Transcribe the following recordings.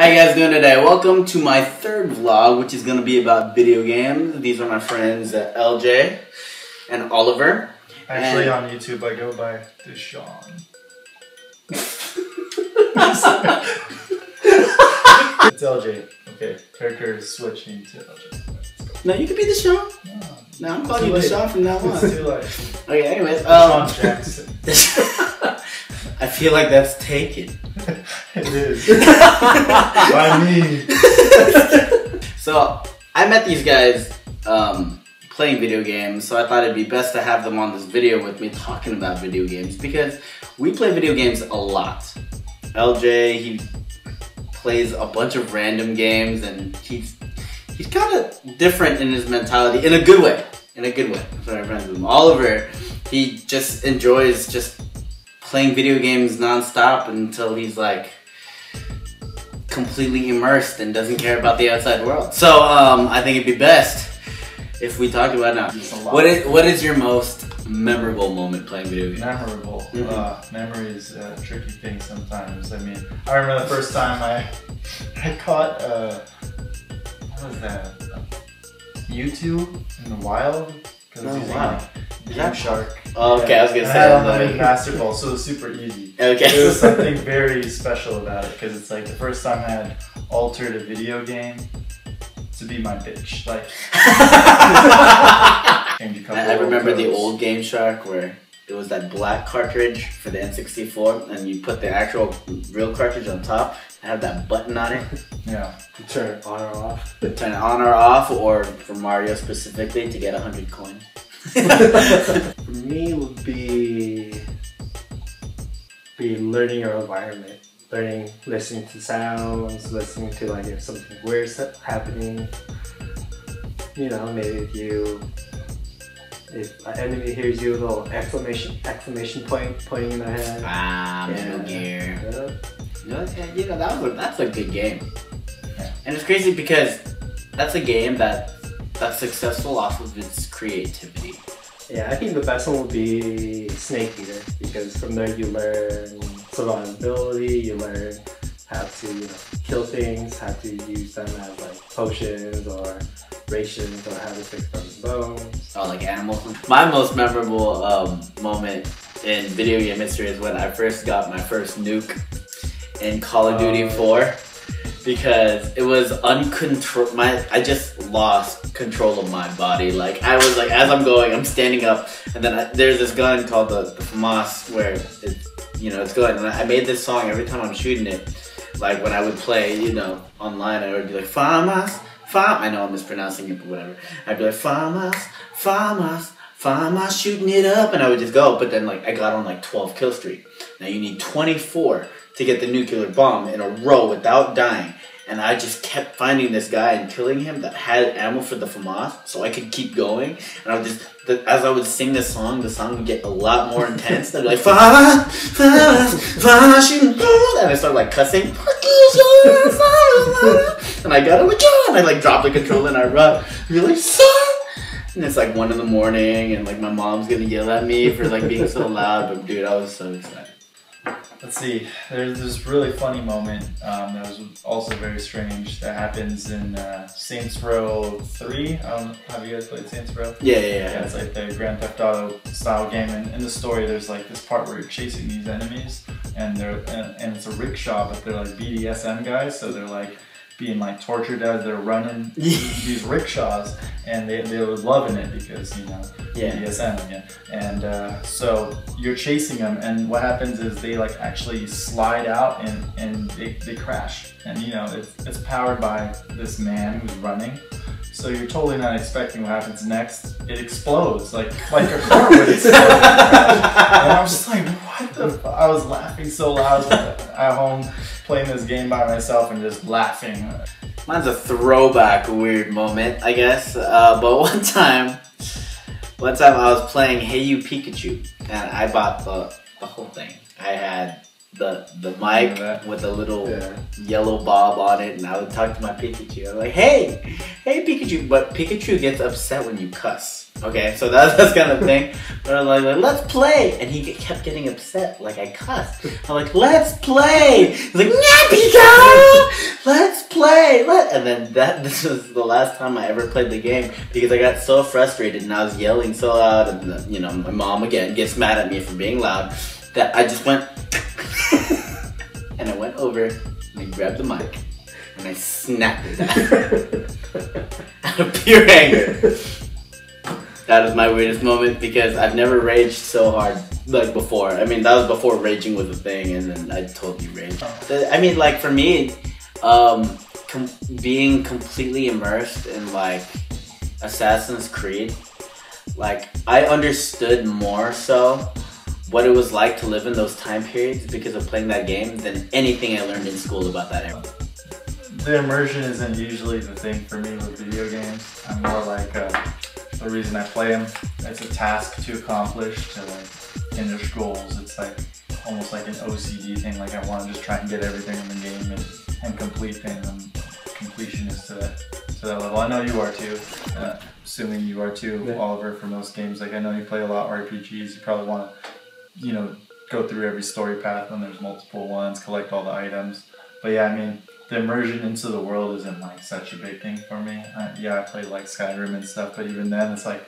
How you guys doing today? Welcome to my third vlog, which is going to be about video games. These are my friends uh, LJ and Oliver. Actually, And- on YouTube, I go by Deshawn. it's LJ. Okay, character is switching to LJ. No, you could be Sean. No, No, I'm calling you. Sean from now it's on. too late. Okay, anyways, um, Jackson. I feel like that's taken. it is. by me. So I met these guys um, playing video games, so I thought it'd be best to have them on this video with me talking about video games because we play video games a lot. LJ, he plays a bunch of random games and he's he's kind of different in his mentality in a good way. In a good way. That's what I'm friends with him. Oliver, he just enjoys just playing video games nonstop until he's like completely immersed and doesn't care about the outside world. So um, I think it'd be best if we talked about now. It's a lot. What is what is your most memorable moment playing video games? Memorable. Mhm. Uh, memory is a tricky thing sometimes. I mean, I remember the first time I I caught uh, what was that? YouTube in the wild. 'Cause Oh, wow. Game Shark. Oh, okay, I was gonna And say, I had I was unlimited like- basketball, so it was super easy. Okay. There was something very special about it because it's like the first time I had altered a video game to be my bitch. Like, a couple I, I of remember the old Game Shark where it was that black cartridge for the N64, and you put the actual real cartridge on top. It had that button on it. Yeah. You turn it on or off. Turn it on or off, or for Mario specifically to get a hundred coins. For me, would be be learning your environment, learning, listening to sounds, listening to like if something weird's happening. You know, maybe if you if an enemy hears you, a little exclamation exclamation point pointing in their head. ah, Metal Yeah. Gear. Yeah. No, yeah, you know that was a, that's a good game, Yeah. and it's crazy because that's a game that that's successful off of its creativity. Yeah, I think the best one would be Snake Eater because from there you learn survivability, you learn how to you know kill things, how to use them as like potions or rations or how to fix broken bones. Oh, like animals. My most memorable um, moment in video game history is when I first got my first nuke in Call of Duty Oh. 4 because it was uncontrol. My I just lost control of my body. Like I was like as I'm going, I'm standing up, and then I, there's this gun called the, the FAMAS where it's you know it's going. And I made this song every time I'm shooting it. Like when I would play, you know, online, I would be like FAMAS, FAM. I know I'm mispronouncing it, but whatever. I'd be like FAMAS, FAMAS. FAMAS shooting it up, and I would just go. But then, like, I got on like 12 kill streak. Now you need 24 to get the nuclear bomb in a row without dying. And I just kept finding this guy and killing him that had ammo for the FAMAS, so I could keep going. And I would just, the, as I would sing this song, the song would get a lot more intense. I'd be like, FAMAS, FAMAS, FAMAS, and I started like cussing. And I got him and I like dropped the controller and I run. Be like, sir. And it's like one in the morning, and like my mom's gonna yell at me for like being so loud. But dude, I was so excited. Let's see. There's this really funny moment um, that was also very strange that happens in uh, Saints Row 3. I have you guys played Saints Row? Yeah, yeah, Yeah, yeah. it's like the Grand Theft Auto style game, and in the story, there's like this part where you're chasing these enemies, and they're and, and it's a rickshaw, but they're like BDSM guys, so they're like being like tortured as they're running these rickshaws, and they they were loving it because you know Yeah. BDSM, yeah. And uh, so you're chasing them, and what happens is they like actually slide out and and they, they crash, and you know it's it's powered by this man who's running. So you're totally not expecting what happens next. It explodes like like a car would explode. and I was just like, what the? F-? I was laughing so loud at home playing this game by myself and just laughing. Mine's a throwback weird moment, I guess. Uh, but one time, one time I was playing Hey You Pikachu, and I bought the the whole thing. I had the the mic with a little Yeah. yellow bob on it, and I would talk to my Pikachu. I'm like, "Hey, hey, Pikachu!" But Pikachu gets upset when you cuss. Okay, so that's that's kind of thing. But I'm like, like, "Let's play," and he kept getting upset, like I cussed. I'm like, "Let's play." He's like, "Nah, let's play. Let and then that this was the last time I ever played the game because I got so frustrated and I was yelling so loud and then, you know my mom again gets mad at me for being loud that I just went and I went over and I grabbed the mic and I snapped it out of pure anger. That was my weirdest moment because I've never raged so hard like before. I mean, that was before raging was a thing, and then I totally raged. I mean, like for me, um, com- being completely immersed in like Assassin's Creed, like I understood more so what it was like to live in those time periods because of playing that game than anything I learned in school about that era. The immersion isn't usually the thing for me with video games. I'm more like uh, the reason I play them. It's a task to accomplish to like finish goals. It's like almost like an OCD thing. Like I want to just try and get everything in the game and, and complete things. I'm completionist to that to that level. I know you are too. Uh, assuming you are too, Yeah. Oliver, from those games. Like I know you play a lot of RPGs. You probably want to, you know, go through every story path and there's multiple ones, collect all the items. But yeah, I mean, the immersion into the world isn't like such a big thing for me. I, yeah, I played like Skyrim and stuff, but even then, it's like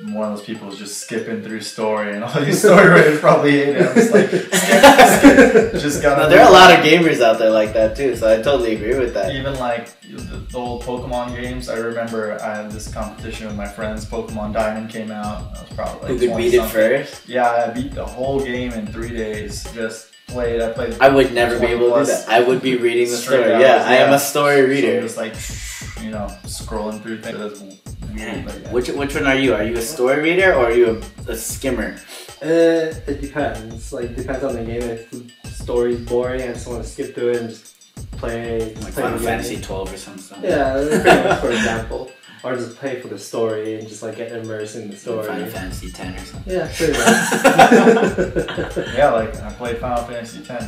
I'm one of those people who's just skipping through story, and all these story writers probably hate it. I'm just like, skip, skip, just got. No, there are a lot of gamers out there like that too, so I totally agree with that. Even like the, the old Pokemon games, I remember I had this competition with my friends. Pokemon Diamond came out. I was probably Who like could 20 beat it first? Yeah, I beat the whole game in three days. Just played. I played. I would never be able to do that. I would be reading the story. hours, Yeah, I am a story So reader. just like, you know, scrolling through things. That's weird, yeah. Which which one are you? Are you a story reader or are you a, a skimmer? Uh, it depends. Like depends on the game. If the story's boring, I just want to skip through it and just play. Like play Final Fantasy game. 12 or something. Yeah, pretty much, for example. Or just play for the story and just like get immersed in the story. Final Fantasy 10 or something. Yeah, pretty much. Yeah, like I played Final Fantasy X.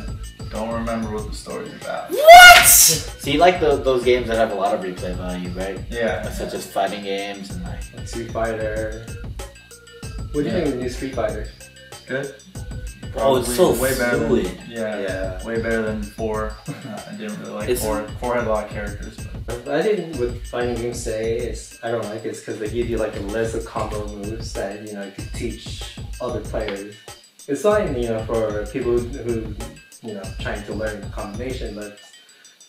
Don't remember what the story's about. What? So you like tho- those games that have a lot of replay value, right? Yeah. Like, such as fighting games and like. like Street Fighter. What do you Yeah. think of the new Street Fighter? Good. Oh, it's so way better fluid. than yeah, Yeah. way better than four. I didn't really like It's- four. Four had a lot of characters. But I think what fighting games say is I don't like it because they give you like a list of combo moves that you know you could teach other players. It's fine, you know, for people who, who you know trying to learn the combination, but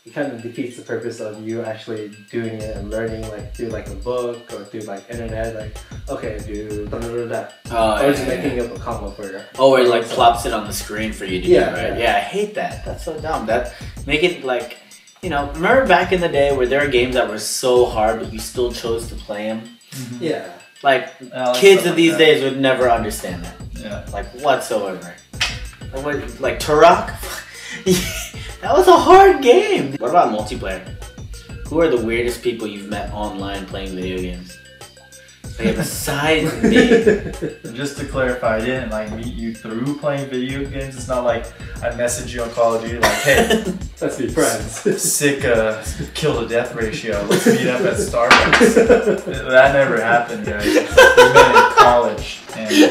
it kind of defeats the purpose of you actually doing it and learning like through like a book or through like internet. Like okay, do da da da da, Oh, or just yeah, yeah, making yeah. up a combo for you. Oh, it like plops it on the screen for you to Yeah, do, right? yeah. Yeah, I hate that. That's so dumb. That make it like, you know, remember back in the day where there were games that were so hard, but you still chose to play them. Mm-hmm. Yeah, Like oh, I like kids of like these that. days would never understand that, Yeah. like whatsoever. Like, what, like Turok, that was a hard game. What about multiplayer? Who are the weirdest people you've met online playing video games? Like besides me. Just to clarify, I didn't like meet you through playing video games. It's not like I message you on Call of Duty like, hey, let's be friends. sick uh, kill to death ratio. Let's meet up at Starbucks. that never happened, guys. We met in college and he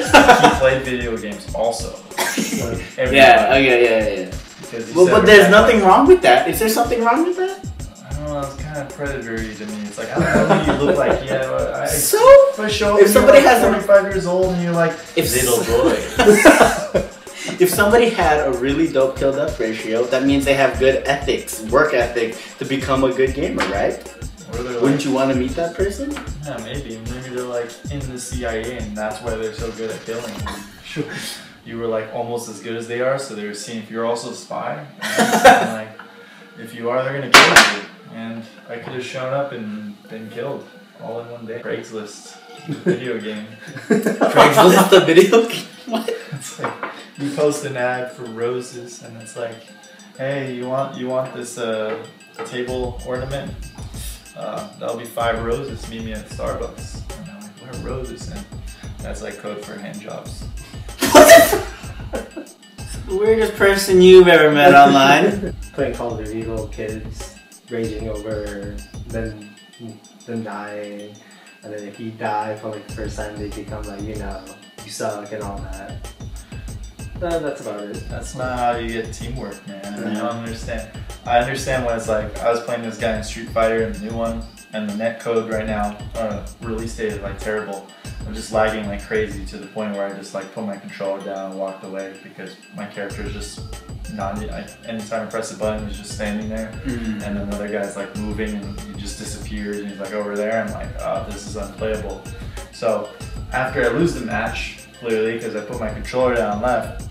played video games also. Everybody. yeah. Okay. Yeah. Yeah. Because Well, but there's nothing wrong with that. Is there something wrong with that? I don't know. It's kind of predatory to me. It's like I don't know who you look like. Yeah, but I, So for I show if somebody like has a- 45 years old and you're like If little s- boy. if somebody had a really dope kill death ratio, that means they have good ethics, work ethic to become a good gamer, right? Or they're Wouldn't you want to meet that person? yeah, maybe. Maybe they're like in the CIA and that's why they're so good at killing. Sure. You were like almost as good as they are, so they were seeing if you're also a spy. And, like, if you are, they're gonna kill you. And I could have shown up and been killed all in one day. Craigslist, video game. Craigslist the video game. What? It's like you post an ad for roses, and it's like, hey, you want you want this uh, table ornament? Uh, that'll be five roses. Meet me at Starbucks. And I'm like, what are roses? And that's like code for hand jobs. The weirdest person you've ever met online. Playing Call of Duty, little kids raging over them, them dying, and then if you die for like the first time, they become like you know you suck and all that. Uh, that's about it. That's not how you get teamwork, man. I don't understand. I understand when it's like. I was playing this guy in Street Fighter and the new one, and the net code right now, uh, release date is like terrible. I'm just lagging like crazy to the point where I just like put my controller down and walked away because my character is just not. I, anytime I press a button, he's just standing there, Mm. and another guy's like moving and he just disappears and he's like over there. I'm like, oh, this is unplayable. So after I lose the match, clearly because I put my controller down and left,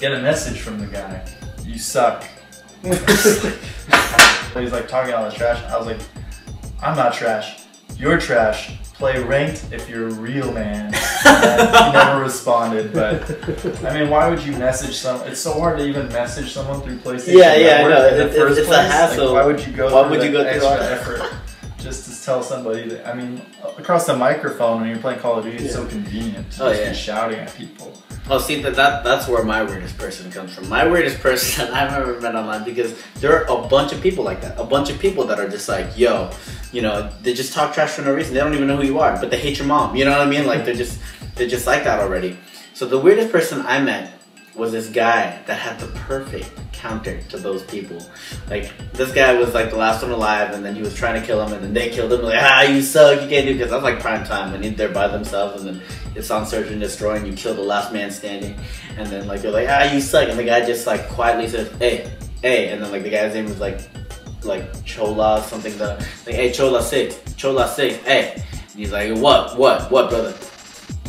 get a message from the guy. You suck. He's like talking all this trash. I was like, I'm not trash. You're trash. Play ranked if you're a real man. He never responded, but I mean, why would you message some? It's so hard to even message someone through PlayStation. Yeah, yeah, I Network know. In the It- it- it's a hassle. Like, why would you go? Why through would you go through extra all that? effort just to tell somebody that? I mean, across the microphone when you're playing Call of Duty, it's so convenient to Oh, just yeah. be shouting at people. Oh, see that, that that's where my weirdest person comes from. My weirdest person I've ever met online because there are a bunch of people like that. A bunch of people that are just like, yo, you know, they just talk trash for no reason. They don't even know who you are, but they hate your mom. You know what I mean? Like they're just they're just like that already. So the weirdest person I met was this guy that had the perfect counter to those people. Like this guy was like the last one alive, and then he was trying to kill him, and then they killed him. Like ah, you suck, you can't do because that's like prime time, and they're by themselves, and then it's on search and destroy, and you kill the last man standing, and then like you're like ah, you suck, and the guy just like quietly says hey, hey, and then like the guy's name was like like Chola something the like hey Chola six, Chola six, hey, and he's like what, what, what, brother.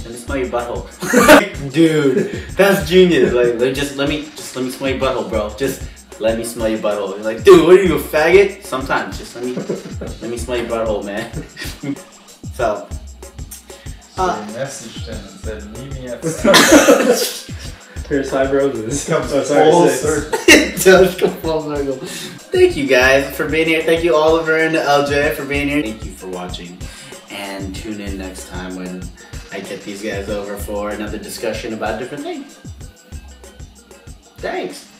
Let me smell your butthole. Dude, that's genius. Like, let just let me just let me smell your butthole, bro. Just let me smell your butthole. He's like, dude, what are you a faggot? Sometimes, just let me let me smell your butthole, man. so, So Uh. he messaged him and said, "Meet me at." Here's five roses. Comes Oh, full circle. it does come full circle. Thank you guys for being here. Thank you Oliver and LJ for being here. Thank you for watching, and tune in next time when I get these guys over for another discussion about different things. Thanks.